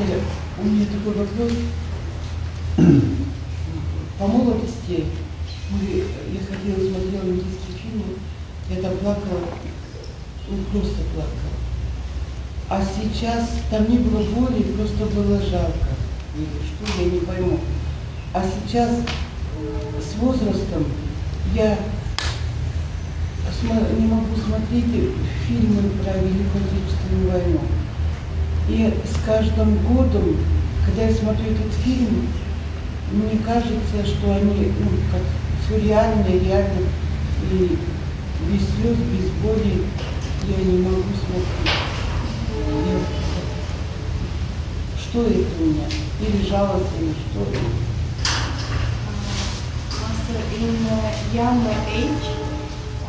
Мастер, у меня такой вопрос. По молодости мы, я ходила, смотрела индийские фильмы, я там плакала, ну просто плакала. А сейчас там не было боли, просто было жарко. Или что, я не пойму. А сейчас с возрастом я не могу смотреть фильмы про Великую Отечественную войну. И с каждым годом, когда я смотрю этот фильм, мне кажется, что они, ну, как все реально, реально, и без слез, без боли я не могу смотреть. Я- Что это у меня? Или жалость, или что это? Master, in a younger age,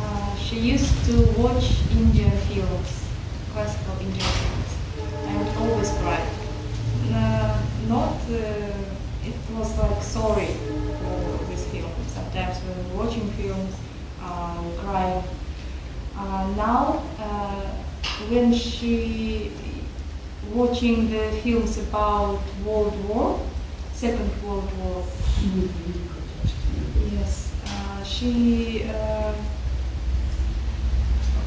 uh, she used to watch Indian films, classical Indian films, always cried. Uh, not, uh, it was like sorry for this film. Sometimes when we're watching films, uh, we cry. now, uh, when she watching the films about World War, Second World War, yes, uh, she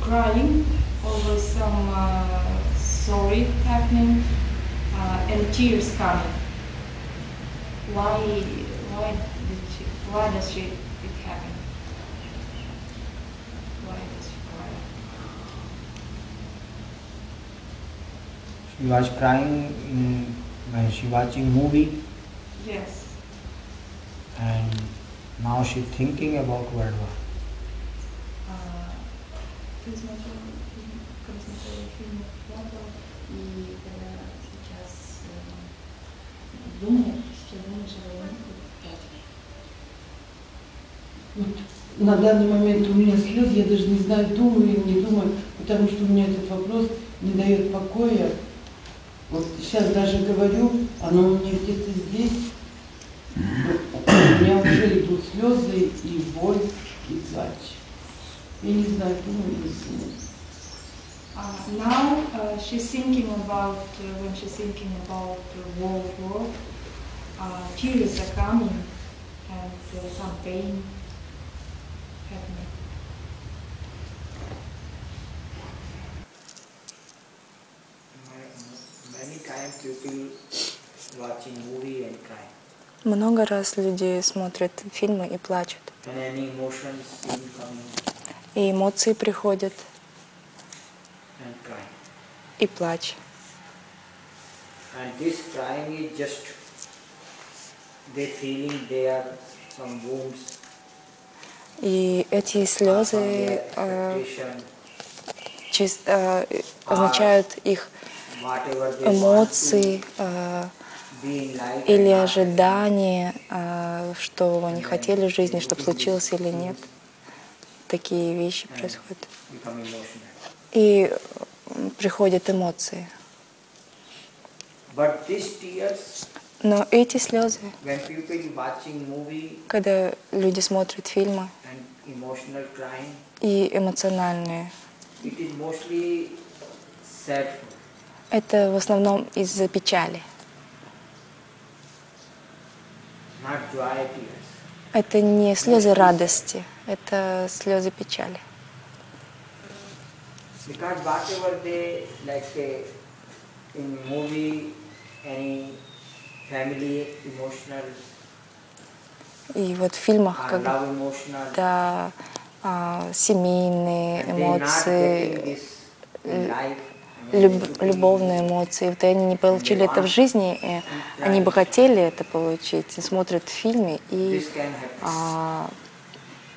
crying over some sorry happening uh, and tears coming. Why? Why did she? Why does she it happen? Why does she cry? She was crying in, when she watching movie Yes. and now she thinking about World War. А, «Плакала», и когда сейчас э, думаешь, что то плачешь. Вот на данный момент у меня слезы, я даже не знаю, думаю или не думаю, потому что у меня этот вопрос не дает покоя. Вот сейчас даже говорю, оно у меня где-то здесь. У меня уже идут слезы и боль, и плач. Я не знаю, думаю или думаю. Uh, now uh, she's thinking about uh, when she's thinking about uh, World War. Uh, tears are coming and uh, some pain happening. Many times people watching movie and crying. Много раз люди смотрят фильмы и плачут. И эмоции приходят. И плач. And this crying is just they feeling there some wounds И эти слезы э, чис- э, означают их эмоции э, или ожидания, э, что они хотели в жизни, чтобы случилось или нет. Такие вещи происходят. И приходят эмоции. Но эти слезы, когда люди смотрят фильмы и эмоциональные, это в основном из-за печали. Это не слезы радости, это слезы печали. Because whatever they, like say, in movie, any family emotional, И вот в фильмах, love когда emotional, а, семейные эмоции, life. люб- любовные эмоции, вот они не получили это в жизни, и они бы хотели это получить, и смотрят в фильме, и а,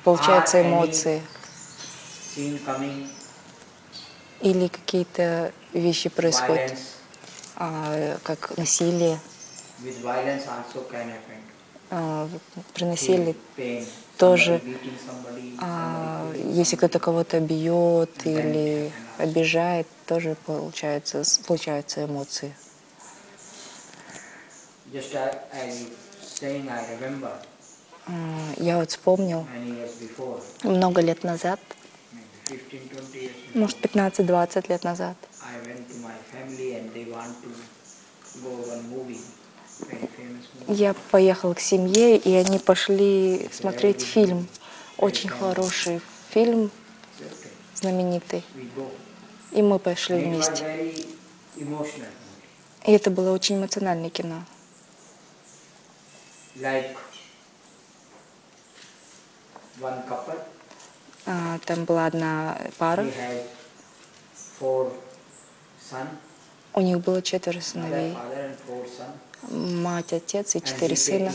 получаются эмоции. Или какие-то вещи происходят, а, как насилие. А, При насилии Pain. тоже, Somebody а, если кто-то кого-то бьет или обижает, тоже получается, получаются эмоции. Just I, I saying, I remember. А, Я вот вспомнил. Много лет назад, может 15-20 лет назад, я поехал к семье, и они пошли смотреть фильм. Очень хороший фильм, знаменитый. И мы пошли вместе. И это было очень эмоциональное кино. Like one couple, Там была одна пара, у них было четверо сыновей. Мать, отец и четыре сына.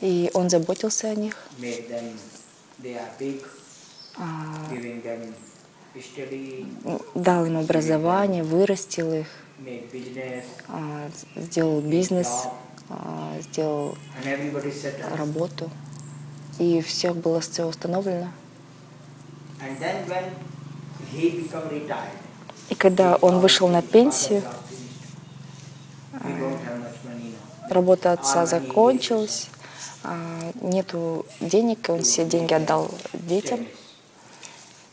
И он заботился о них, а, дал им образование, вырастил их, а, сделал бизнес, а, сделал работу. И все было все установлено. И когда он вышел на пенсию, работа отца закончилась, а, нету денег, и он все деньги отдал детям,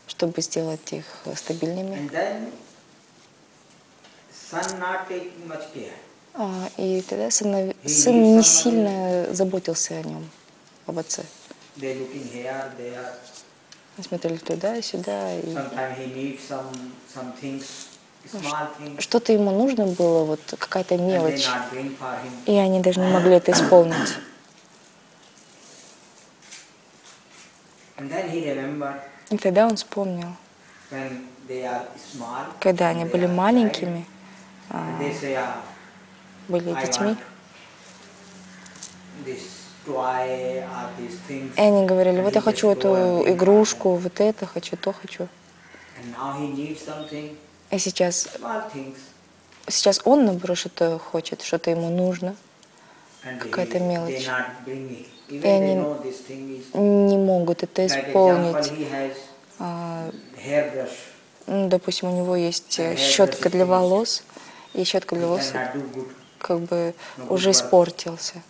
чтобы сделать их стабильными. А, И тогда сынов- сын не сильно заботился о нем, об отце. They looking here, there. Они смотрели туда и сюда. И some some things, что-то ему нужно было, вот какая-то мелочь. И они даже не могли это исполнить. И тогда он вспомнил, когда они были маленькими, ah, были детьми, и они говорили, вот я хочу эту игрушку, вот это хочу, то хочу. И сейчас, сейчас он, наоборот, что-то хочет, что-то ему нужно. Какая-то мелочь. И они не могут это исполнить. А, ну, допустим, у него есть э, щетка для волос, и щетка для волос как бы уже испортился.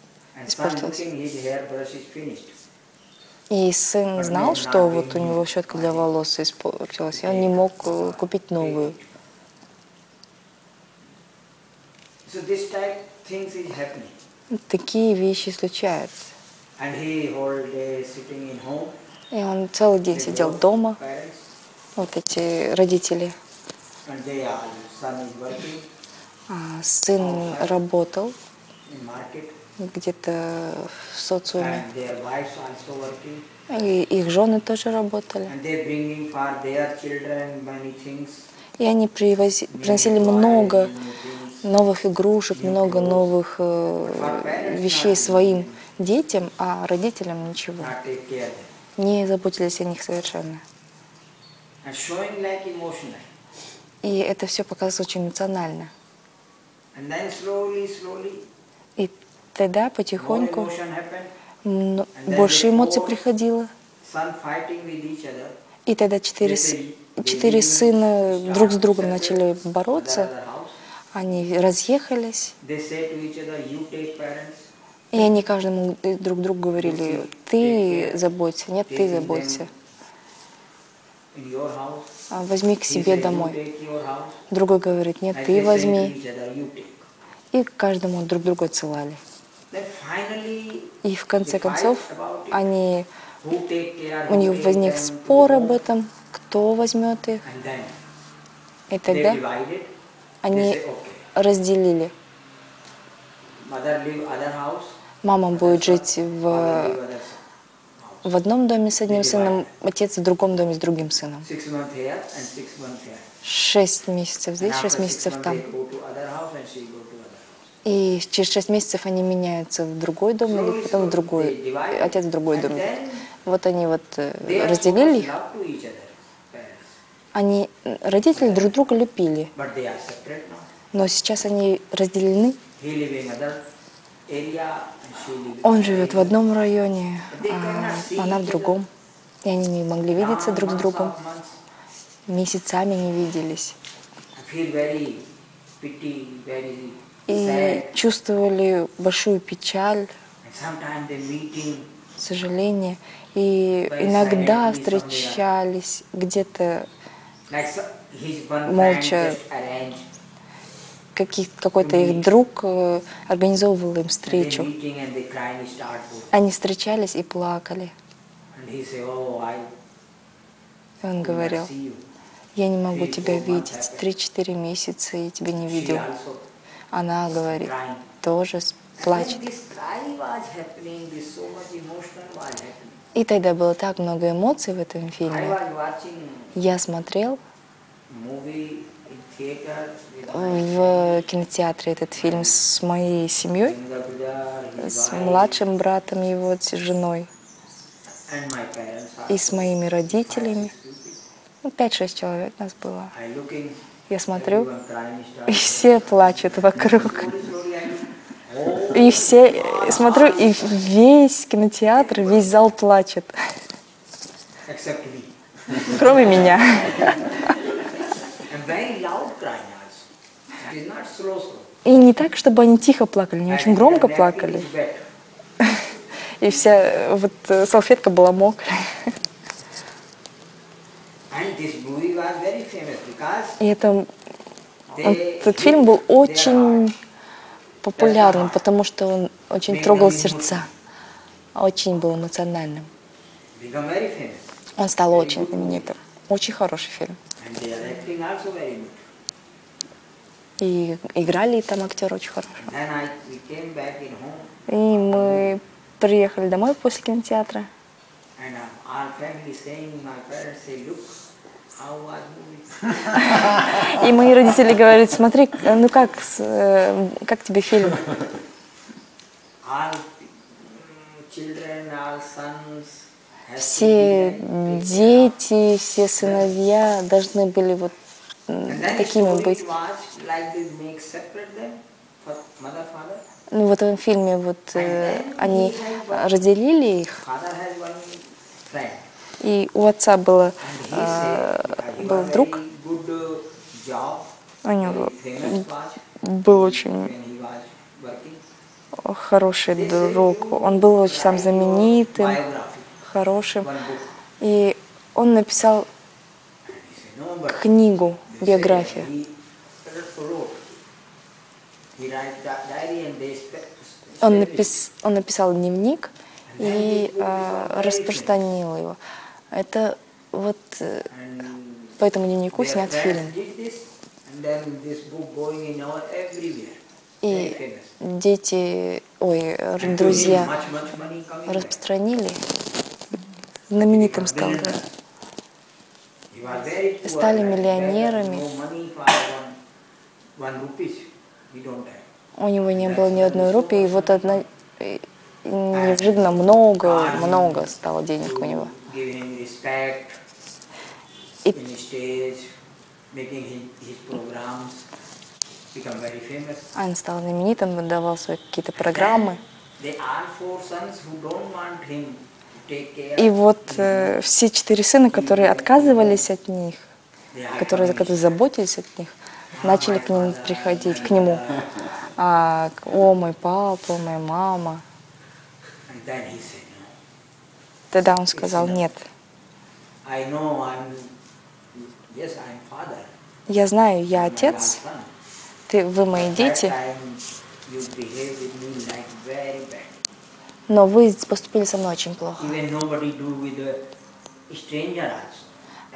Finished. И сын знал, что вот у него щетка для волос испортилась, и он не мог э, купить новую. Такие вещи случаются. И он целый день сидел дома, вот эти родители. А сын работал где-то в социуме, и их жены тоже работали. И они привози- приносили много новых игрушек, много новых э, вещей своим детям, а родителям ничего. Не заботились о них совершенно. И это все показывается очень эмоционально. And then slowly, slowly, И тогда потихоньку больше эмоций приходило. И тогда четыре, четыре сына друг с другом начали бороться. Они разъехались. И они каждому друг другу говорили, ты заботься, нет, ты заботься. А Возьми к себе домой. Другой говорит, нет, ты возьми. И каждому друг друга отсылали. И в конце концов они, у них возник спор об этом, кто возьмет их. И тогда они разделили. Мама будет жить в, в одном доме с одним сыном, отец в другом доме с другим сыном. Шесть месяцев здесь, шесть месяцев там. И через шесть месяцев они меняются в другой дом, или потом в другой, отец в другой дом. Вот они вот э, разделили их. Они, родители друг друга любили, но сейчас они разделены. Он живет в одном районе, а она в другом. И они не могли видеться друг с другом, месяцами не виделись. И чувствовали большую печаль, сожаление. И иногда встречались где-то Молча. какой-то их друг э, организовывал им встречу. Они встречались и плакали. Oh, И он говорил, я не могу тебя видеть. Три-четыре месяца я тебя не видел. Она говорит, тоже плачет. И тогда было так много эмоций в этом фильме. Я смотрел в кинотеатре этот фильм с моей семьей, с младшим братом его, с женой и с моими родителями. Ну, Пять-шесть человек нас было. Я смотрю, и все плачут вокруг. И все, смотрю, и весь кинотеатр, весь зал плачет, кроме меня. И не так, чтобы они тихо плакали, они очень громко плакали. И вся вот э, салфетка была мокрая. И это, этот фильм был очень популярным, потому что он очень трогал сердца, очень был эмоциональным. Он стал очень знаменитым. Очень хороший фильм. И играли там актеры очень home И мы приехали домой после кинотеатра. and uh, our family saying, my parents say, look, how was? И мои родители говорят, смотри, ну как, э, как тебе фильм? Все дети, все сыновья должны были вот такими быть. Ну вот в этом фильме вот э, они разделили их, и у отца было, э, был друг, very good uh, job, у него был очень хороший друг, он был очень сам знаменитым, хорошим, и он написал книгу, биографию. Он, напис, он написал дневник и э, распространил его. Это вот э, по этому дневнику снят фильм. И дети, ой, друзья распространили, знаменитым стал. Стали миллионерами. У него не было ни одной рупии, и вот одна, неожиданно много, много стало денег у него. Stage, his, his famous. он стал знаменитым, выдавал свои какие-то программы. И вот э, все четыре сына, которые отказывались от них, которые, которые заботились от них, начали к ним приходить, к нему. А, о, мой папа, моя мама. Тогда он сказал, нет, I know I'm. Я знаю, я отец, ты, вы мои дети, но вы поступили со мной очень плохо.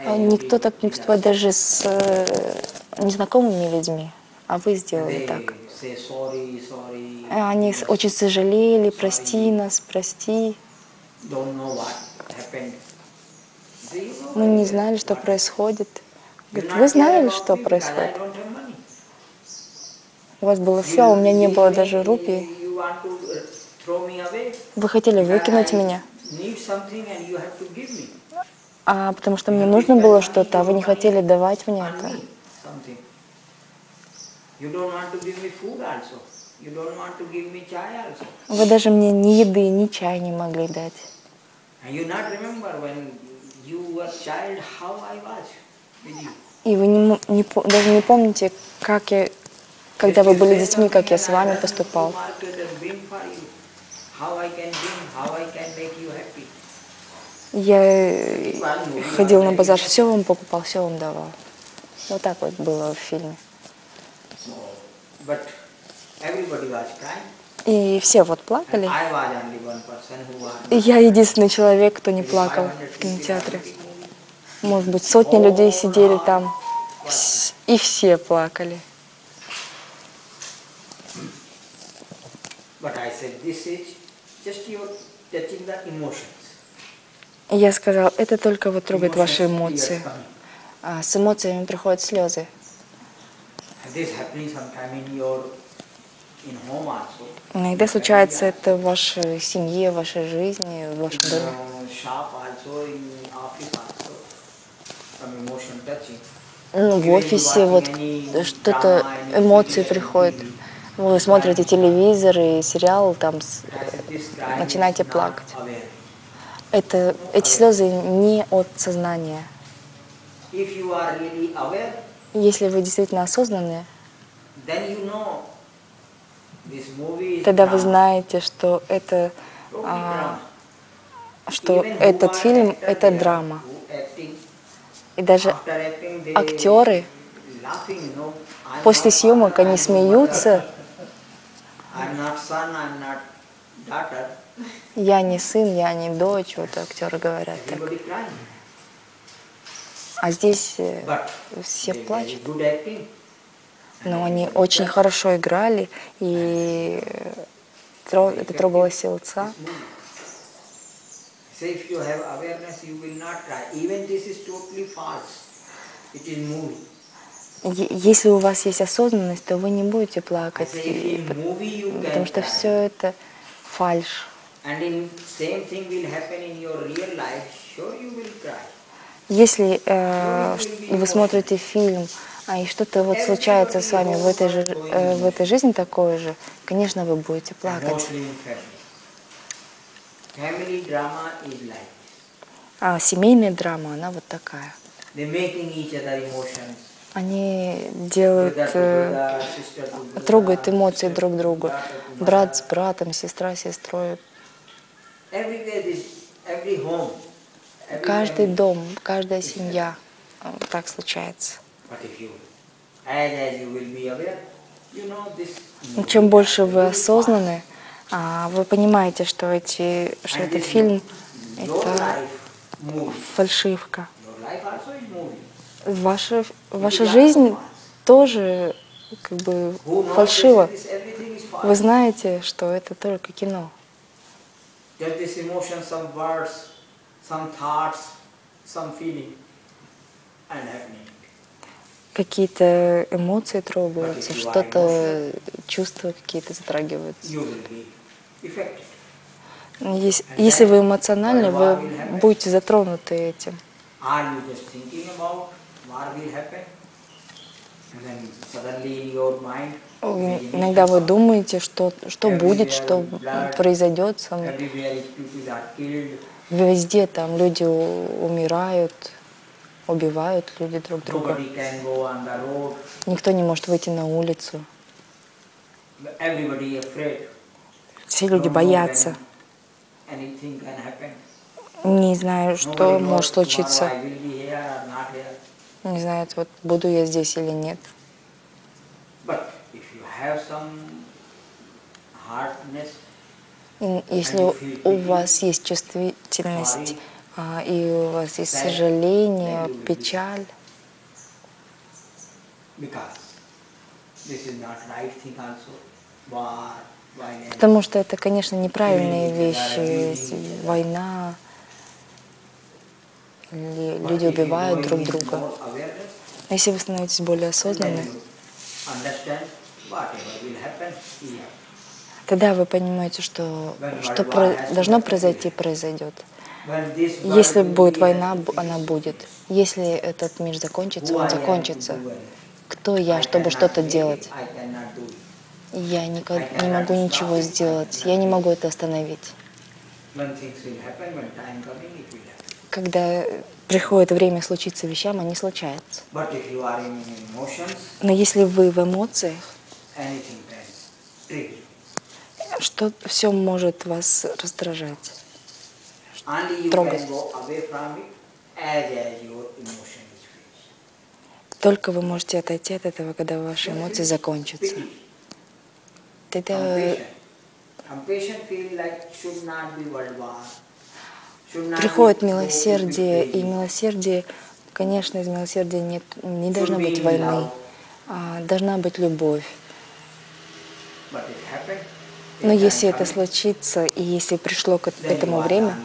А Никто так не поступает даже с э, незнакомыми людьми, а вы сделали так. А Они очень сожалели, прости нас, прости. Don't know what happened. Do you know Мы не знали, что происходит. Говорит, вы знали, что происходит? У вас было все, а у меня не было даже рупий. Вы хотели выкинуть меня, а потому что мне нужно было что-то, а вы не хотели давать мне это. Вы даже мне ни еды, ни чай не могли дать. И вы не, не даже не помните, как я, когда вы были детьми, как я с вами поступал. Я ходил на базар, все вам покупал, все вам давал. Вот так вот было в фильме. So, but everybody was crying. И все вот плакали. И я единственный человек, кто не плакал в кинотеатре. Может быть, сотни людей сидели там, и все плакали. Я сказал, это только вот трогает ваши эмоции. А с эмоциями приходят слезы. Иногда случается это в вашей семье, в вашей жизни, в вашем доме. Ну, в офисе вот что-то, эмоции приходят. Вы смотрите телевизор и сериал, там Начинаете плакать. это, эти слезы не от сознания. Если вы действительно осознанные, then you know this movie is тогда вы знаете, что это, а, что этот фильм это драма. И даже актеры после съемок они смеются. Я не сын, я не дочь, вот актеры говорят так. А здесь э, все плачут. Но они очень хорошо играли, и э, это трогало сердца. Если у вас есть осознанность, то вы не будете плакать, потому что все это фальш. Если э, вы смотрите фильм, а и что-то вот случается с вами в этой, же, э, в этой жизни такое же, конечно, вы будете плакать. А семейная драма, она вот такая. Они делают, э, трогают эмоции друг друга. Брат с братом, сестра с сестрой. Каждый дом, каждая семья э, так случается. But if you, as, as you will be aware, you know this. Но Ну, чем больше вы осознаны, а, вы понимаете, что, эти, что this фильм — это фальшивка. Ваша, ваша жизнь тоже как бы false. Вы знаете, что это только кино. Some thoughts, some feeling, and happening. Какие-то эмоции трогаются, что-то, чувства какие-то затрагиваются. You will be affected. Ес- Если вы эмоциональны, вы будете затронуты этим. Иногда вы думаете, что, что будет, что произойдет. Везде там люди умирают, убивают люди друг друга. Никто не может выйти на улицу. Все люди боятся. Не знаю, что может случиться. Не знаю, вот буду я здесь или нет. Если у вас есть чувствительность, и у вас есть сожаление, печаль, потому что это, конечно, неправильные вещи, война, люди убивают друг друга. Если вы становитесь более then осознанны, you understand whatever will happen here. тогда вы понимаете, что, что про- должно произойти, произойдет. Если будет война, она будет. Если этот мир закончится, он закончится. Кто я, чтобы что-то делать? Я никак не могу ничего сделать. Я не могу это остановить. Когда приходит время случиться вещам, они случаются. Но если вы в эмоциях. Что все может вас раздражать? Трогать. Только вы можете отойти от этого, когда ваши эмоции закончатся. Тогда приходит милосердие, и милосердие, конечно, из милосердия нет, не be быть войны, а, должна быть любовь. Но если это случится, и если пришло к этому время,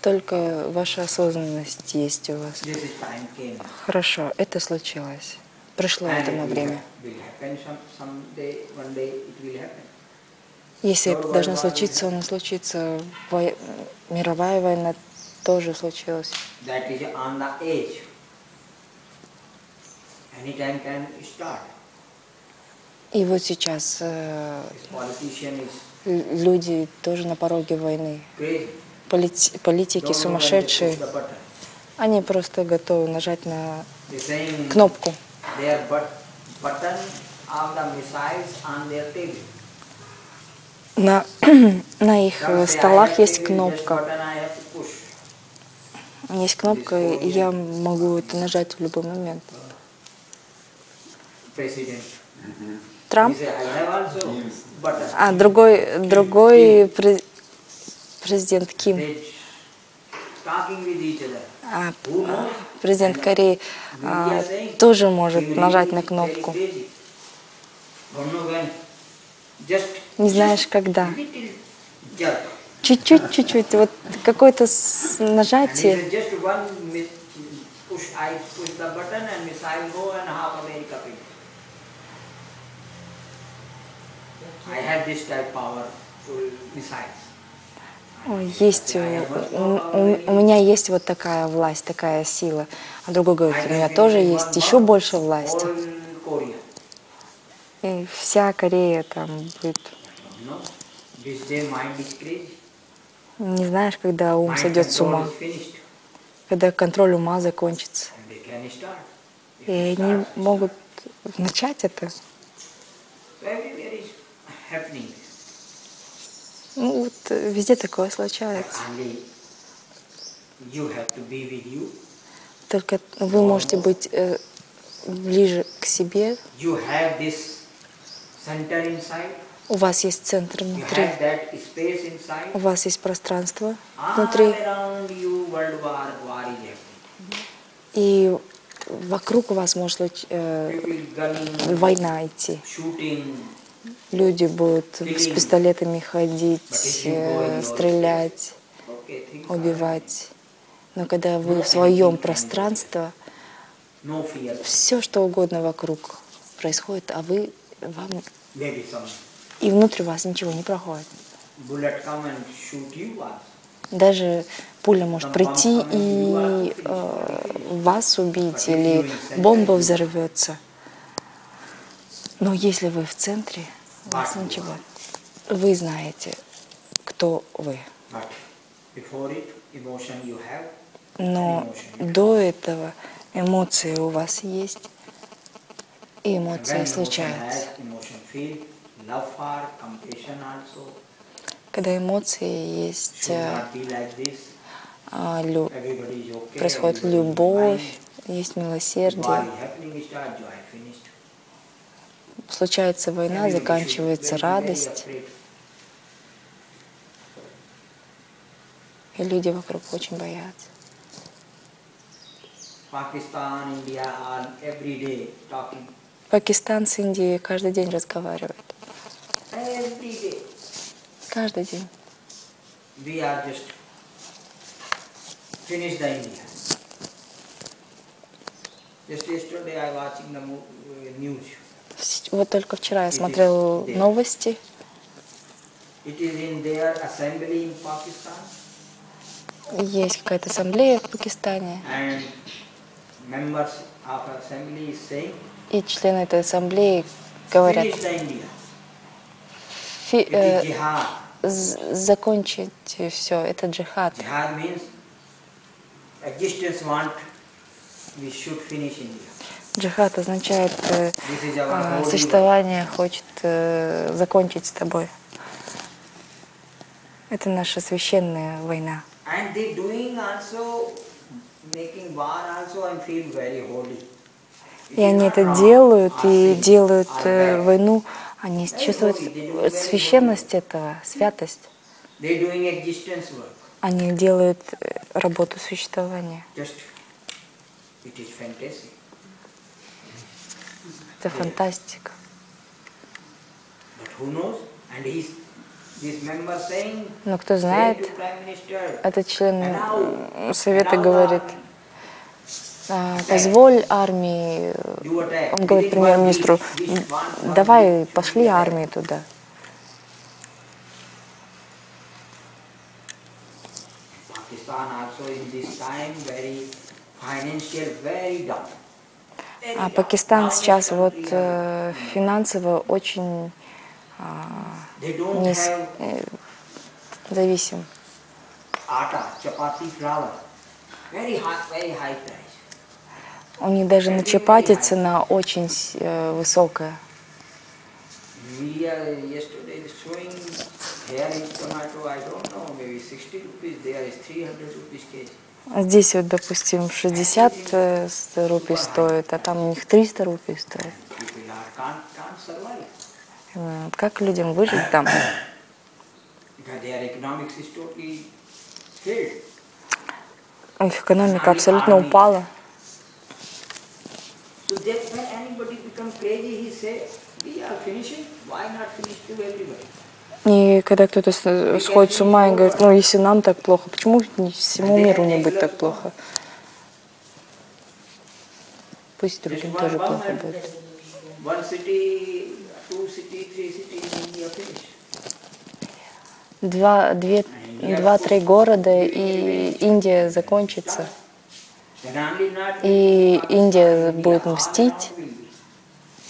только ваша осознанность есть у вас. Хорошо, это случилось. Пришло этому время. Если это должно случиться, оно случится. Мировая война тоже случилась. Anytime can start. И вот сейчас э, люди тоже на пороге войны. Полит- политики сумасшедшие, они просто готовы нажать на кнопку. На, на их э, say, "I столах есть кнопка. button, I have to push." Есть кнопка, и я могу это нажать в любой момент. President. Трамп, а другой, другой пре- президент Ким, а, президент Кореи, а, тоже может "You нажать на кнопку. crazy." Don't know when. Just Не знаешь, когда. Чуть-чуть, чуть-чуть, вот какое-то нажатие, push, I push the button and missile go and half America finish. I have this type powerful missiles. Ой, есть, у, у- у меня есть вот такая власть, такая сила. А другой говорит, у меня тоже есть еще больше власти. И вся Корея там будет. Crazy. Не знаешь, когда ум сойдет с ума, когда контроль ума закончится. И они могут начать это. So everywhere is happening. Ну, вот э, везде такое случается. Только вы можете быть э, ближе к себе. You have this center inside. У вас есть центр внутри. У вас есть пространство внутри. И вокруг вас может э, война идти. Люди будут с пистолетами ходить, э, стрелять, убивать. Но когда вы в своем пространстве, fear. все что угодно вокруг происходит, а вы вам и внутрь вас ничего не проходит. Даже пуля может прийти и э, вас убить, или бомба взорвется. Но если вы в центре, вас ничего. Вы знаете, кто вы. Но до этого эмоции у вас есть, и эмоции случаются. Когда эмоции есть, э, а, лю- происходит любовь, есть милосердие. is happening, start joy finished. Случается война, заканчивается радость, и люди вокруг очень боятся. Пакистан с Индией каждый день разговаривают. Каждый день. Just yesterday I watching the uh, news. Вот только вчера я смотрел новости. Есть какая-то ассамблея в Пакистане, и члены этой ассамблеи говорят. «Фи- э, закончить все, это джихад. Джихад означает э, holy существование хочет э, закончить с тобой. Это наша священная война. And they doing also, making war also, I feel very holy. It И они это делают, и делают э, войну. Они чувствуют священность этого, святость. Они делают э, работу существования. Just, it is fantasy. Это фантастика. But who knows? And he's, this member saying, Но кто знает, этот член э, совета говорит, «А, позволь армии, э, он говорит премьер-министру, давай пошли армии туда. Pakistan also in this time very financial, very down. А. Пакистан сейчас вот э, финансово очень а, э, зависим. У них даже на чапате цена очень э, высокая. Here is tomato, I don't know, maybe 60 rupees, there is 300 rupees kg. А Здесь вот, допустим, 60 э, рупий стоит, а там у них 300 рупий стоит. Как людям выжить там? Их экономика абсолютно упала. So И когда кто-то сходит с ума и говорит, ну если нам так плохо, почему всему миру не быть так плохо? Пусть другим тоже плохо будет. Два, две, два-три города, и Индия закончится. И Индия будет мстить.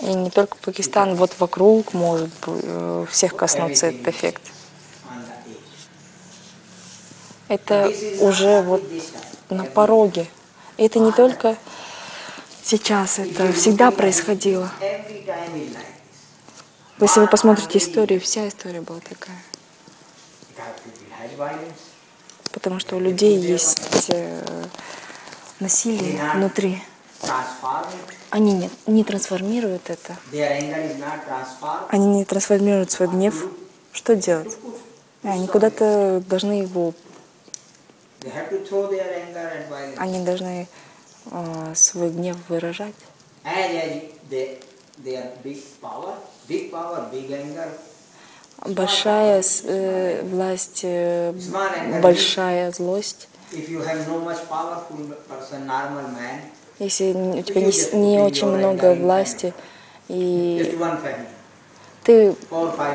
И не только Пакистан, вот вокруг может э, всех коснуться этот эффект. Это уже вот на пороге. И это не только сейчас, это всегда происходило. Если вы посмотрите историю, вся история была такая. Потому что у людей есть э, насилие внутри. Они не, не трансформируют это. Они не трансформируют свой гнев. Что делать? Они куда-то должны его, они должны э, свой гнев выражать. Большая э, власть, э, большая злость. if you have no much powerful person, normal man, Если у тебя не, не очень много власти, и ты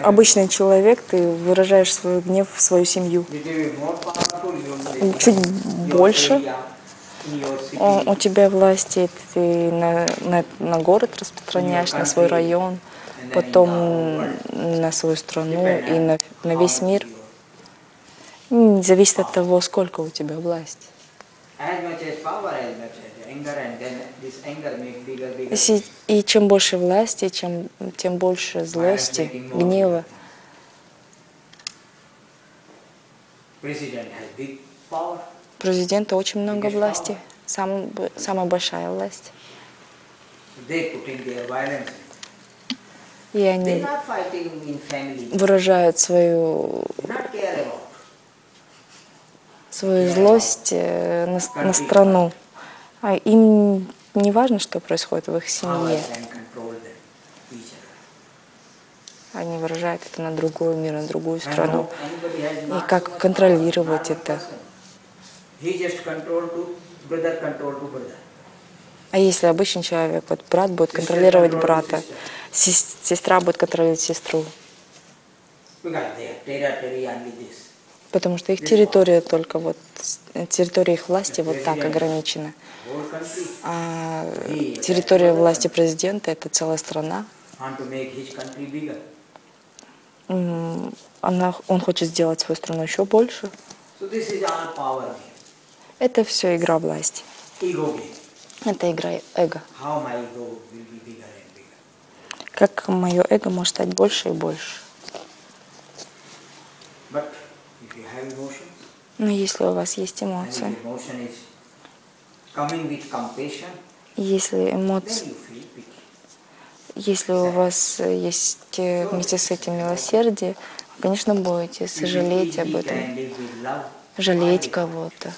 обычный человек, ты выражаешь свой гнев в свою семью. Чуть больше. У, у тебя власти, ты на, на, на город распространяешь, на свой район, потом на свою страну и на, на весь мир. Зависит от того, сколько у тебя власти. И чем больше власти, чем, тем больше злости, гнева. Президента очень много власти, сам, самая большая власть. И они выражают свою, свою злость э, на, на страну. А им не важно, что происходит в их семье. Они выражают это на другой мир, на другую страну. И как контролировать это? А если обычный человек, вот брат будет контролировать брата, сес- сестра будет контролировать сестру, потому что их территория только вот, с- территория их власти вот так ограничена. А территория власти президента – это целая страна. Она, он хочет сделать свою страну еще больше. Это все игра власти. Это игра эго. Как мое эго может стать больше и больше. Но если у вас есть эмоции, emotion is coming with compassion, если эмоции, если у вас э, есть э, вместе с этим милосердие, вы, конечно, будете сожалеть об этом, жалеть кого-то.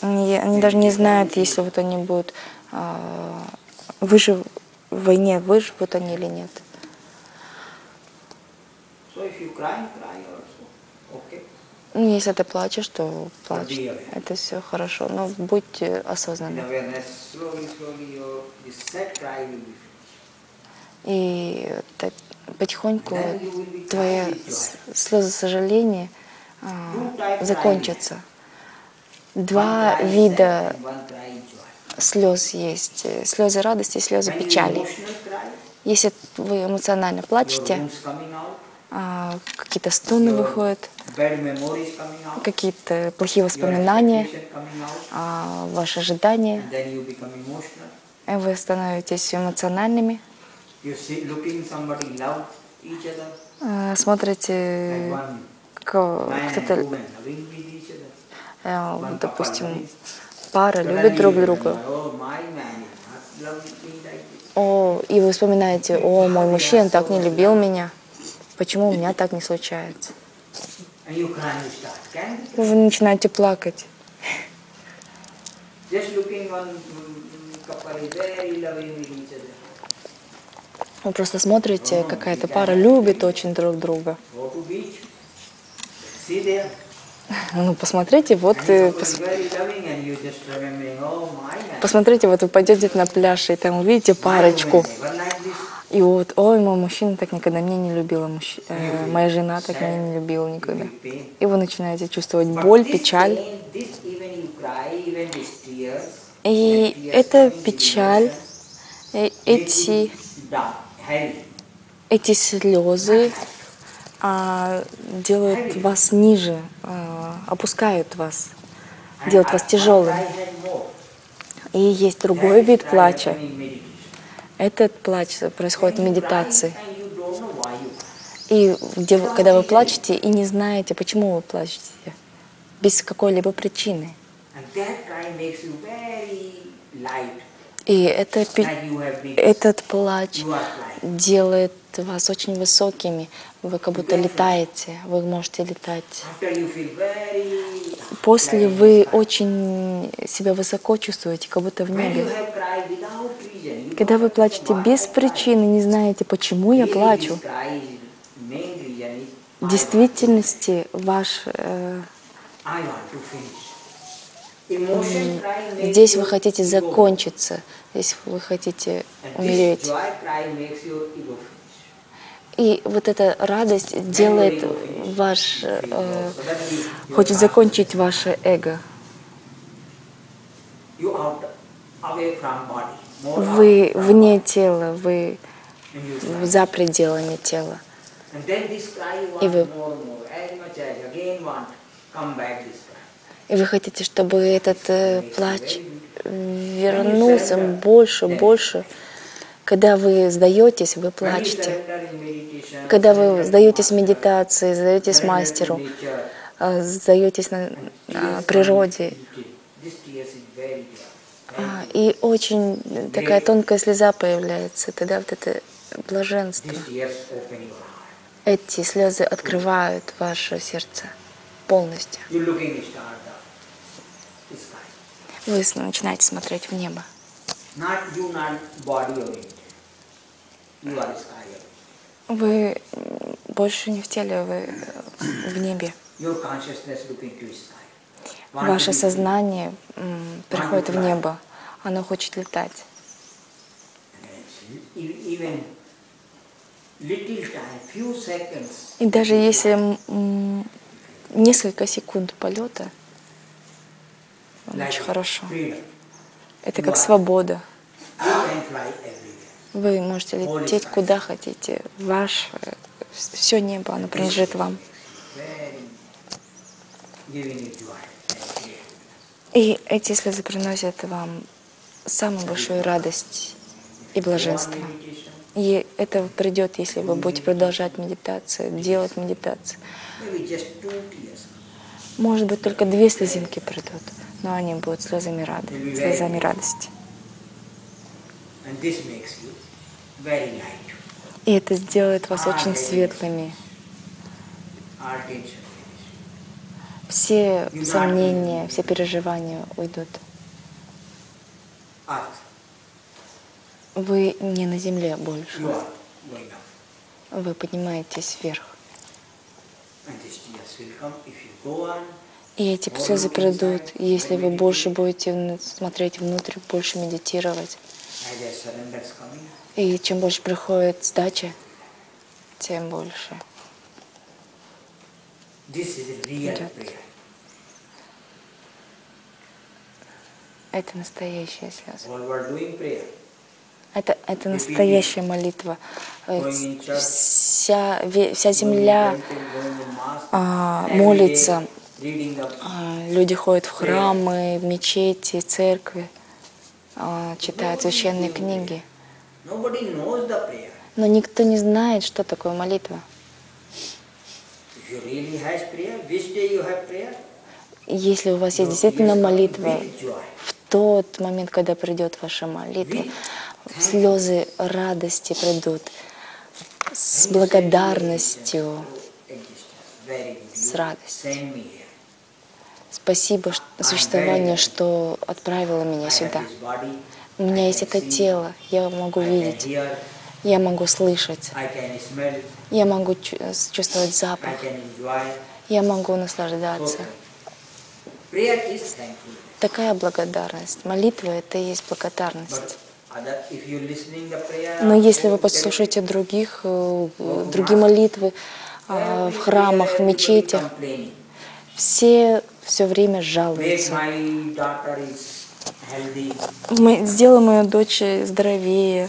Они, они даже не знают, если вот они будут а, выжив, в войне, выживут они или нет. So if you cry, cry also. Okay. Ну, если ты плачешь, то плачь. Это все хорошо. Но будьте In осознанны. awareness, slowly, slowly your this sad cry will be finished. И так потихоньку твои слезы сожаления а, закончатся. Два вида слез есть. Э, Слезы радости и слезы печали. Если вы эмоционально плачете, а, какие-то стоны выходят, какие-то плохие воспоминания, а, ваши ожидания, вы становитесь эмоциональными, а, смотрите, кто-то, э, допустим, пара любит друг друга, Oh. О, и вы вспоминаете, о, мой мужчина так не любил меня, почему у меня так не случается? Вы начинаете плакать. Вы просто смотрите, какая-то пара любит очень друг друга. Ну, посмотрите, вот, couple пос- посмотрите, вот вы пойдете на пляж, и там увидите парочку, woman never like this. И вот, ой, мой мужчина так никогда меня не любила, мужч- э, моя жена так меня не любила никогда. И вы начинаете чувствовать боль, печаль. И эта печаль, э, эти, эти слезы а, делают вас ниже, а, опускают вас, делают вас тяжелым. И есть другой вид плача. Этот плач происходит в медитации. И где когда вы плачете и не знаете, почему вы плачете, без какой-либо причины. И это, этот плач делает вас очень высокими. Вы как будто летаете, вы можете летать. После вы очень себя высоко чувствуете, как будто в небе. Когда вы плачете без причины, не знаете, почему я плачу, в действительности ваш э, здесь вы хотите закончиться, здесь вы хотите умереть. joy cry makes your ego finish. И вот эта радость делает ваш, э, хочет закончить ваше эго. Вы вне тела, вы за пределами тела. И вы-. И вы хотите, чтобы этот э, плач вернулся больше, больше. Когда вы сдаетесь, вы плачете. Когда вы сдаетесь медитации, сдаетесь мастеру, э, сдаетесь на, на природе, а, и очень такая тонкая слеза появляется, тогда вот это блаженство. Эти слезы открывают ваше сердце полностью. Вы начинаете смотреть в небо. Вы больше не в теле, вы э, в небе. Ваше сознание приходит в небо. Оно хочет летать. И даже если несколько секунд полета, очень хорошо. Это как свобода. Вы можете лететь куда хотите. Ваше все небо, оно принадлежит вам. И эти слезы приносят вам самую большую радость и блаженство. И это придет, если вы будете продолжать медитацию, делать медитацию. Может быть, только две слезинки придут, но они будут слезами радости, слезами радости. And this makes you. И это сделает вас очень светлыми. Все сомнения, все переживания уйдут. Вы не на земле больше. Вы поднимаетесь вверх. И эти слезы придут, если вы больше будете смотреть внутрь, больше медитировать. И чем больше приходит сдача, тем больше. Идет. Это настоящая слеза. Это, это настоящая молитва. Э, Вся, вся земля а, молится. А, Люди ходят в храмы, в мечети, церкви, читают священные книги. Но никто не знает, что такое молитва. Если у вас есть действительно молитва, в тот момент, когда придет ваша молитва, слезы радости придут с благодарностью, с радостью. Спасибо существование, что отправило меня сюда. У меня есть это тело, я могу видеть, я могу слышать, я могу чу- чувствовать запах, я могу наслаждаться. Такая благодарность. Молитва — это и есть благодарность. Но если вы послушаете других, э, другие молитвы а, в храмах, в мечетях, все все время healthy. Мы сделай мою дочь здоровее,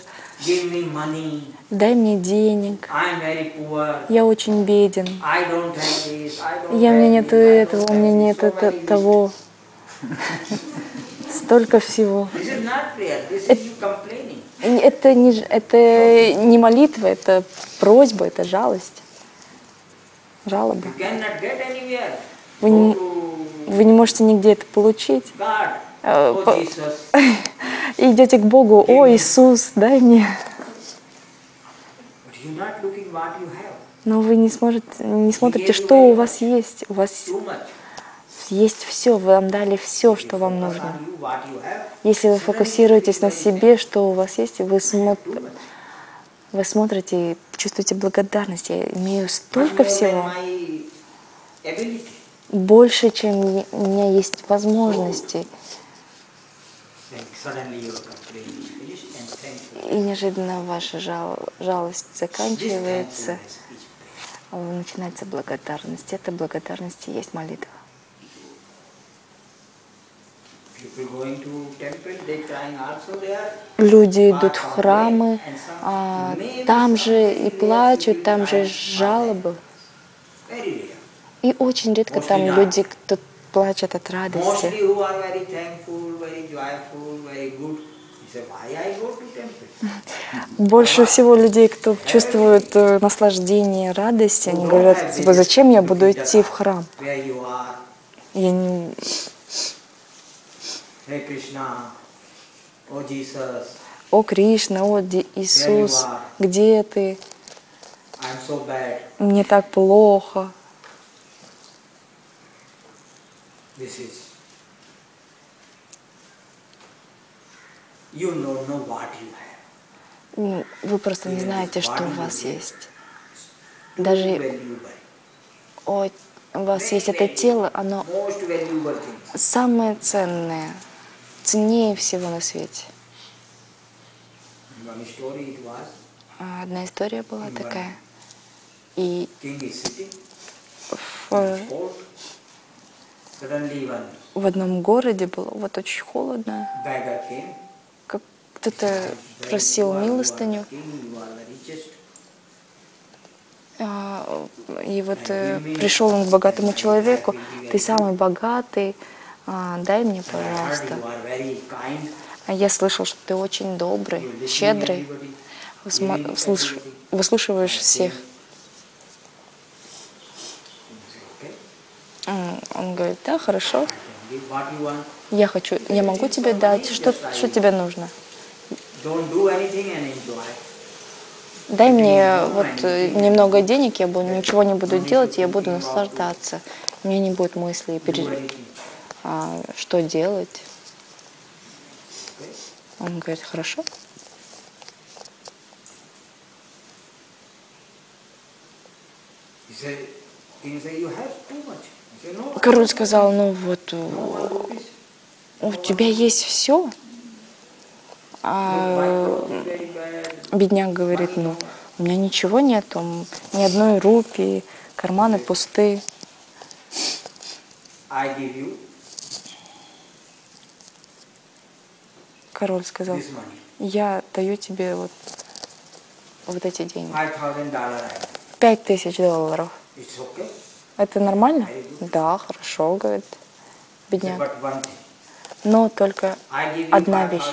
дай мне денег. Я очень беден. Я, у меня don't этого, у меня нет это- того. Столько всего. И Это не, это не молитва, это просьба, это жалость. Жалоба. Вы не, вы не можете нигде это получить. Э. И идете к Богу, о Иисус, дай мне. Но вы не, сможете, не смотрите, что у вас есть. У вас есть все, вам дали все, что вам нужно. Если вы фокусируетесь на себе, что у вас есть, вы, смотр- вы смотрите и чувствуете благодарность. Я имею столько всего. Больше, чем у меня есть thankful. И неожиданно ваша жал- жалость заканчивается, а начинается благодарность. Это благодарность и есть молитва. Люди идут в храмы, а, там же и плачут, там же жалобы. И очень редко там люди, кто плачет от радости. Больше всего людей, кто чувствует э, наслаждение, радость, они говорят, «Типа, зачем я буду идти в храм? Я не... Oh О Кришна, о Иисус, где ты? Мне так плохо. This is. You don't know what you have. Ну, Вы просто не знаете, что у вас есть. Даже о, у вас есть это тело, оно самое ценное, ценнее всего на свете. А Одна история была такая. И в, в одном городе было вот очень холодно. Как кто-то просил милостыню, а, и вот э, пришел он к богатому человеку, ты самый богатый, а, дай мне, пожалуйста. А я слышал, что ты очень добрый, щедрый, выслушиваешь всех. Okay? М, Он говорит, да, хорошо, я хочу, я могу тебе дать, что, что тебе нужно? Дай мне вот э, немного денег, я буду, ничего не буду делать, я буду наслаждаться. У меня не будет мыслей, а, что делать. Он говорит, хорошо. He said, king said, you have too much. Король сказал, ну вот, э, у тебя есть все. А бедняк говорит, ну, у меня ничего нету, м, ни одной рупии, карманы пусты. Король сказал, я даю тебе вот, вот эти деньги. Пять тысяч долларов. It's okay. Это нормально? Да, хорошо, говорит бедняк. Но только Одна вещь.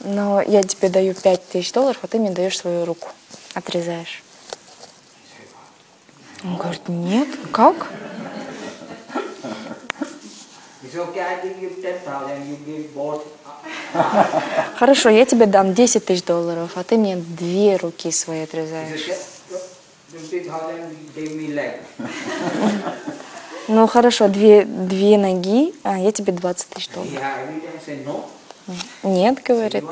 Но я тебе даю пять тысяч долларов, а ты мне даешь свою руку. Отрезаешь. Он говорит, нет, как? Хорошо, я тебе дам 10 тысяч долларов, а ты мне две руки свои отрезаешь. Ну хорошо, две, две ноги, а я тебе 20 тысяч долларов. Нет, говорит.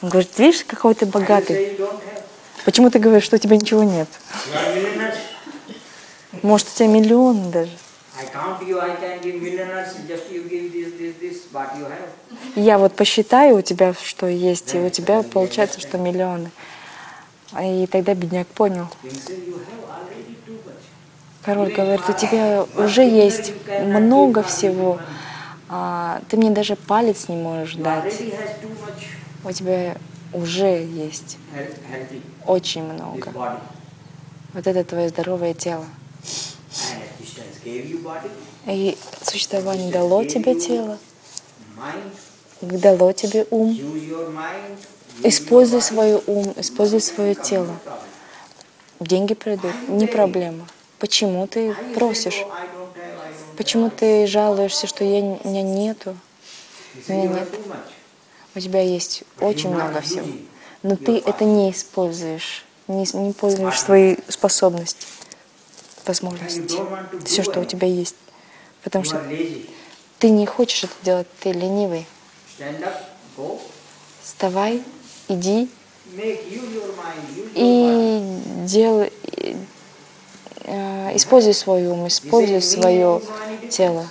Он говорит, видишь, какой ты богатый. Почему ты говоришь, что у тебя ничего нет? Может, у тебя миллион даже. Я вот посчитаю у тебя, что есть, и у тебя получается, что миллионы. И тогда бедняк понял. Король говорит, у тебя уже есть много всего. А, ты мне даже палец не можешь дать. У тебя уже есть очень много. Вот это твое здоровое тело. И существование дало тебе тело, дало тебе ум. Используй свой ум, используй свое тело. Деньги придут, не проблема. Почему ты просишь? "Oh, I don't have, I don't Почему have." ты жалуешься, что я, меня нету? Меня "You have нет? too much." У тебя есть очень много всего. Но ты это не используешь, не, не пользуешь свои способности, возможности, все, что у тебя есть. Потому что ты не хочешь это делать, ты ленивый. Вставай, иди и делай, э, используй свой ум, используй свое тело.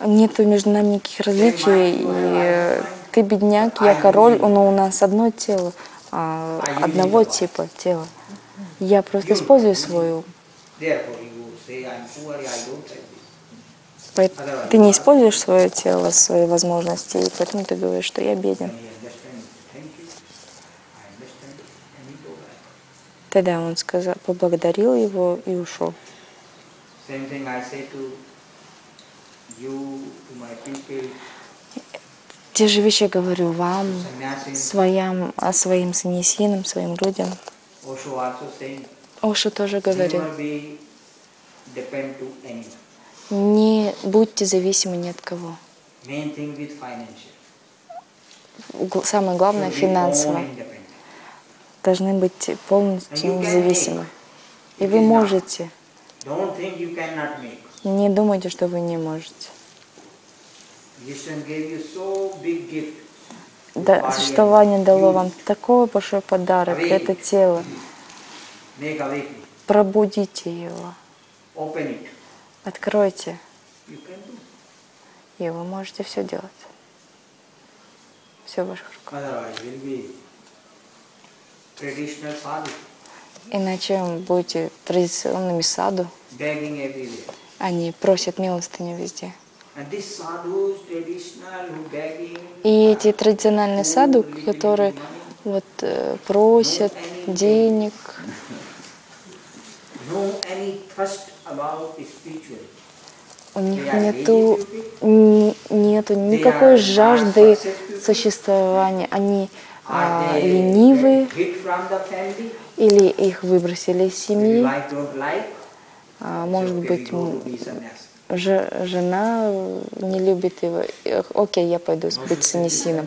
Нету между нами никаких различий. И ты бедняк, я король, но у нас одно тело, а, одного типа тела. Я просто использую свой ум. Ты не используешь свое тело, свои возможности, и поэтому ты говоришь, что я беден. Тогда он сказал, поблагодарил его и ушел. Те же вещи я говорю вам, sannyasin. своим, а своим саньясинам, своим людям. Оша тоже говорил, не будьте зависимы ни от кого. Самое главное финансово. Должны быть полностью независимы. И вы можете. Не думайте, что вы не можете. Да, существование дало вам такой большой подарок. Это тело. Пробудите его. Откройте, и вы можете все делать. Все в ваших руках. Иначе вы будете традиционными саду. Они просят милостыню везде. Begging, И эти традиционные саду, которые вот э, просят денег, у них нету, нету никакой жажды существования. Они а, family? или их выбросили из семьи. А, может быть, жена не любит его. Окей, я пойду быть sannyas,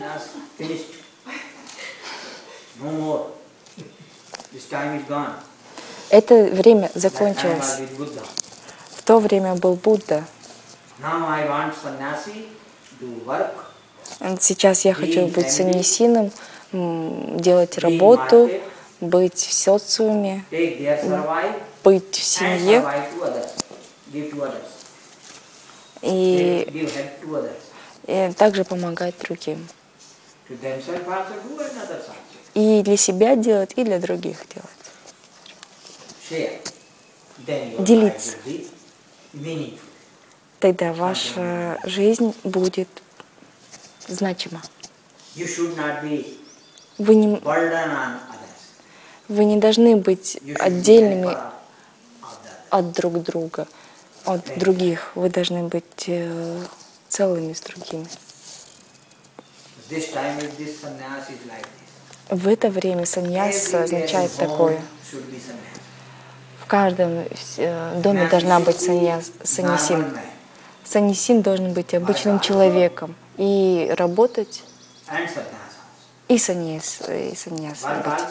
Finished. No more. This time is gone. Это время закончилось. В то время был Будда. Сейчас я хочу быть family. санисином, м, делать работу, быть в социуме, быть в семье и, и также помогать другим. И для себя делать, и для других делать. Делиться. Тогда ваша жизнь будет значима. Вы не, вы не должны быть отдельными от друг друга, от других. Вы должны быть э, целыми с другими. В это время саньяс означает такое. Should be sannyas. В каждом э, доме должна быть man Саньясин должен быть обычным человеком и работать, и саньяс, и саньяс быть.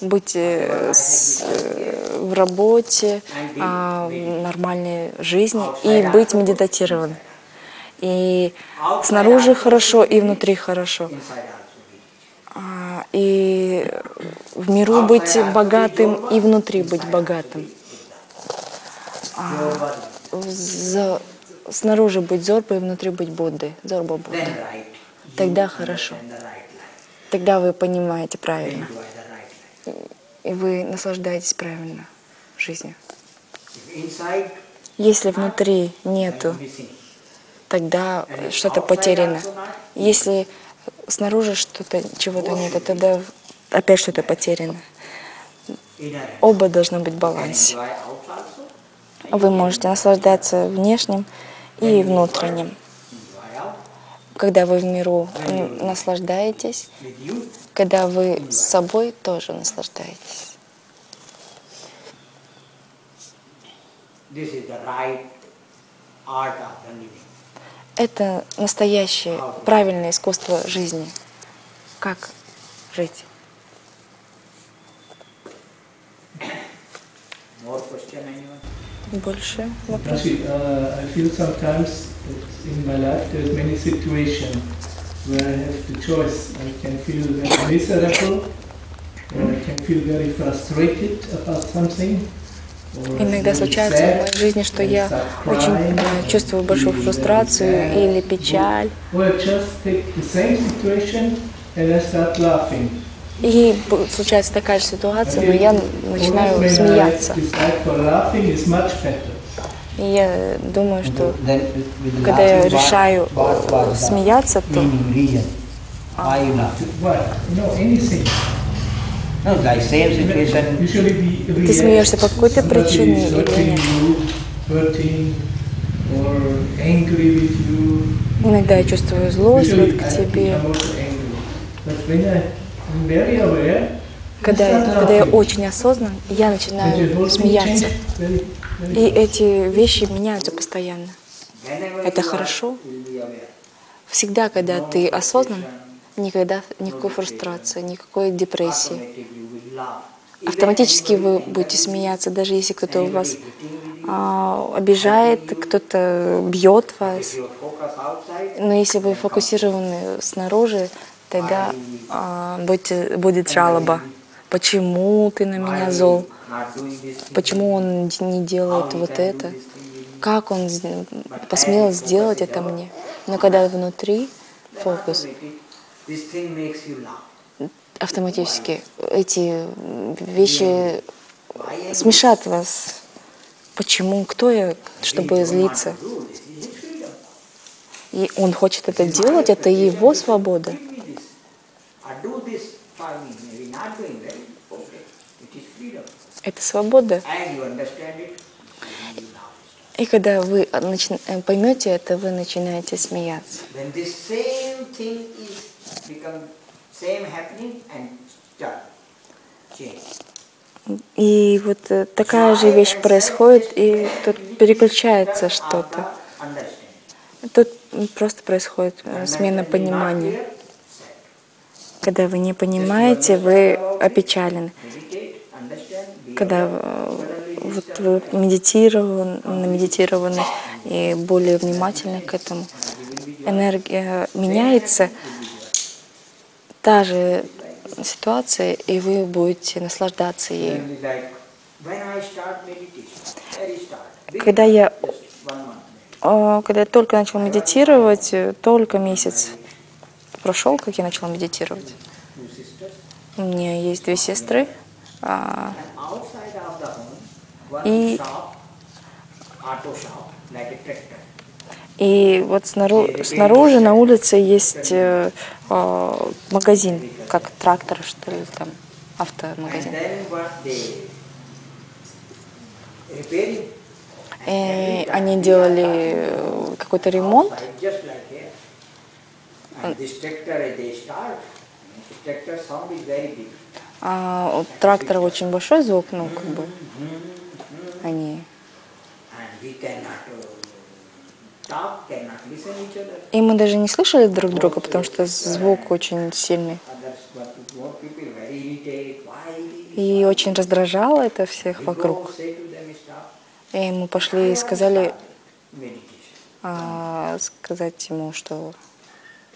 Быть э, с- э, в работе, а, в нормальной жизни и быть медитатированным. И снаружи хорошо, и внутри хорошо. Inside also be. А, И в миру быть богатым, и внутри быть богатым. Body. За- снаружи быть зорбой, и внутри быть Буддой. Зорба Будда. Тогда хорошо. Тогда вы понимаете правильно. И вы наслаждаетесь правильно жизнью. Если внутри нету, тогда что-то потеряно. Если снаружи что-то, чего-то нет, тогда опять что-то потеряно. Оба должны быть в балансе. Вы можете наслаждаться внешним и внутренним. Когда вы в миру наслаждаетесь, когда вы с собой тоже наслаждаетесь. Это настоящее, правильное искусство жизни. Как жить? Больше вопросов? Actually, uh, I feel sometimes that in my life there's many situations where I have the choice. I can feel very miserable, or I can feel very frustrated about something. or Иногда случается в моей жизни, что я очень э, чувствую большую фрустрацию или печаль. Or I just take the same situation and I start laughing. И случается такая же ситуация, но я начинаю смеяться. И я думаю, что когда я решаю э, смеяться, то react. смеешься по какой-то причине или нет? иногда я чувствую злость вот к тебе. Когда, start когда я очень осознан, я начинаю смеяться. И эти вещи меняются постоянно. Это хорошо. Всегда, когда ты осознан, никогда никакой фрустрации, никакой депрессии. Автоматически вы будете смеяться, даже если кто-то вас а, обижает, кто-то бьет вас. Но если вы фокусированы снаружи, тогда а, будете, будет жалоба. Почему ты на меня зол? Почему он не делает вот это? Как он посмел сделать это мне? Но когда внутри фокус, автоматически эти вещи смешат вас. Почему? Кто я, чтобы злиться? И он хочет это делать, это его свобода. Love it. И когда вы э, поймете это, вы начинаете смеяться. И вот э, такая же вещь происходит, и тут переключается что-то. Тут просто происходит э, смена понимания. Когда вы не понимаете, вы опечалены. Когда э, вот вы медитированы, намедитированы и более внимательны к этому, энергия меняется, та же ситуация, и вы будете наслаждаться start. Когда я Когда я только начала медитировать, э, только месяц прошел, как я начала медитировать. У меня есть две сестры. а, И-. И вот снару- снаружи на улице есть э, а, магазин, как трактор, что ли, там, автомагазин. И они делали э, какой-то ремонт, а у трактора очень большой звук, ну, как бы, они... Uh. И мы даже не слышали друг друга, потому что звук очень сильный. И очень раздражало это всех вокруг. И мы пошли и сказали, а, сказать ему, что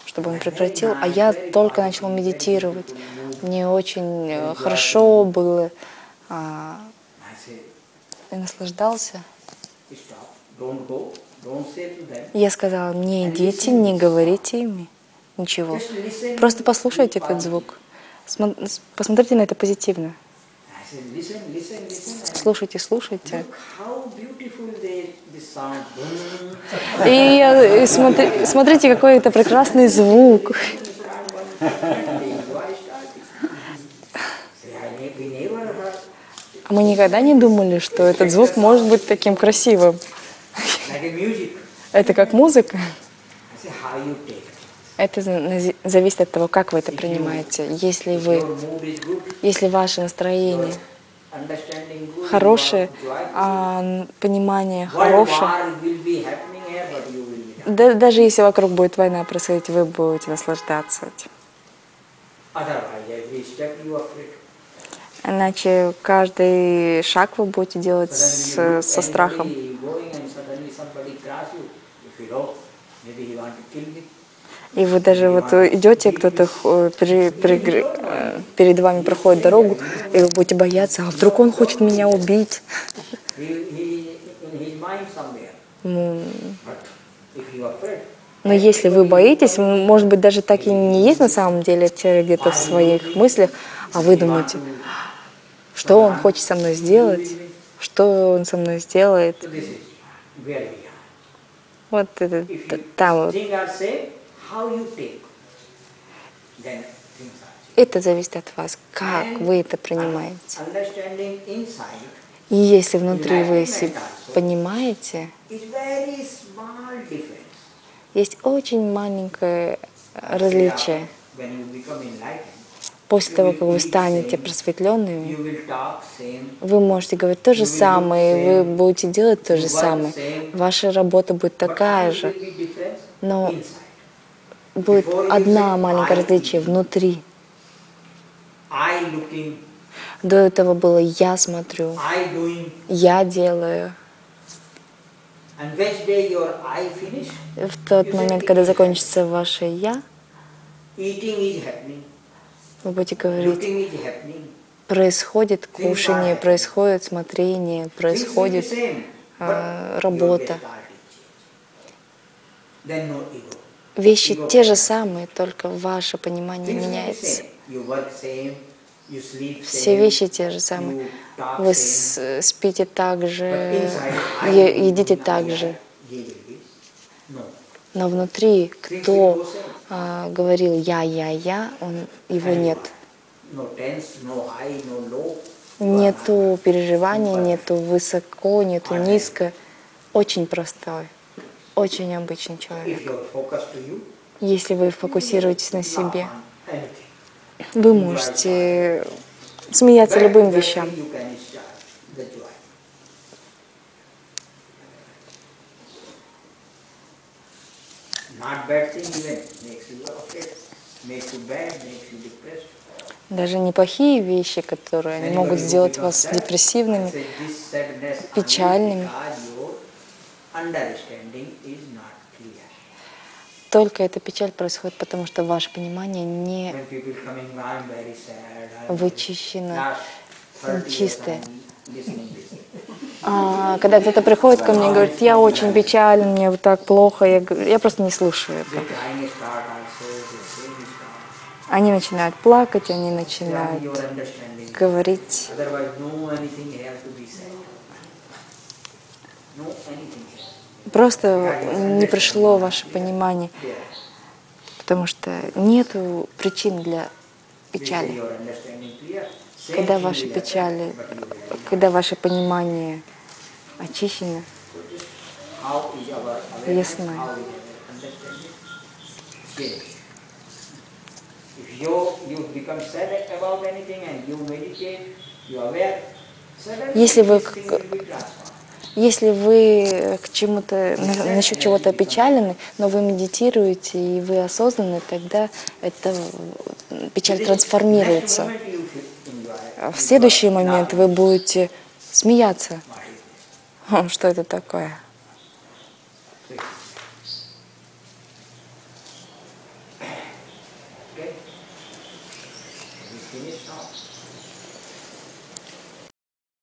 чтобы он прекратил. А я только начала медитировать. Мне очень э, хорошо было. а, и наслаждался. я сказала, не идите, не говорите им ничего. Просто послушайте этот звук. Посмотрите на это позитивно. Слушайте, слушайте. И, и смотри- смотрите, какой это прекрасный звук. А мы никогда не думали, что этот звук может быть таким красивым. Это как музыка. Это зависит от того, как вы это принимаете. Если вы, если ваше настроение хорошее, а понимание хорошее, да- даже если вокруг будет война происходить, вы будете наслаждаться этим. Иначе каждый шаг вы будете делать с- со страхом. oh, maybe he to kill me. И вы даже вот идете, кто-то х- пере- перегр- э, перед вами проходит дорогу, и вы будете бояться, а вдруг он хочет меня убить. Ну, Но если вы боитесь, может быть, даже так и не есть на самом деле человек где-то в своих мыслях, а вы думаете, что он хочет со мной сделать, что он со мной сделает. Вот это, там вот. Это зависит от вас, как вы это принимаете. И если внутри вы понимаете, есть очень маленькое различие. После того, как вы станете просветленными, вы можете говорить то же самое, вы будете делать то же самое. Ваша работа будет такая же, но. Будет одна маленькое различие внутри. До этого было «я смотрю», «я делаю». В тот момент, когда закончится ваше «я», вы будете говорить происходит кушание, происходит смотрение, происходит but работа. Then no ego. Вещи те же самые, только ваше понимание меняется. Все вещи те же самые. Вы с- спите так же, едите так же. Но внутри, кто а, говорил я, я, я, он, его нет. Нету переживаний, нету высоко, нету низко. Очень простой, очень обычный человек. Если вы фокусируетесь на себе, вы можете смеяться любым вещам. Даже неплохие вещи, которые могут сделать вас депрессивными, печальными. because your understanding is not clear. Только эта печаль происходит, потому что ваше понимание не вычищено, Last 30 years чистое. А, когда кто-то приходит ко мне и говорит, я очень печален, мне вот так плохо, я, я просто не слушаю это. Они начинают плакать, они начинают говорить. No Просто не пришло ваше понимание, потому что нету причин для печали. Когда ваши печали, когда ваше понимание очищено, Ясно. how is our understanding? Change. If you, you become sad about anything and you meditate, you are aware, suddenly Если вы Если вы к чему-то, на- насчет чего-то опечалены, но вы медитируете и вы осознаны, тогда эта м, печаль трансформируется. enjoy, А В следующий момент вы будете смеяться. Что это такое?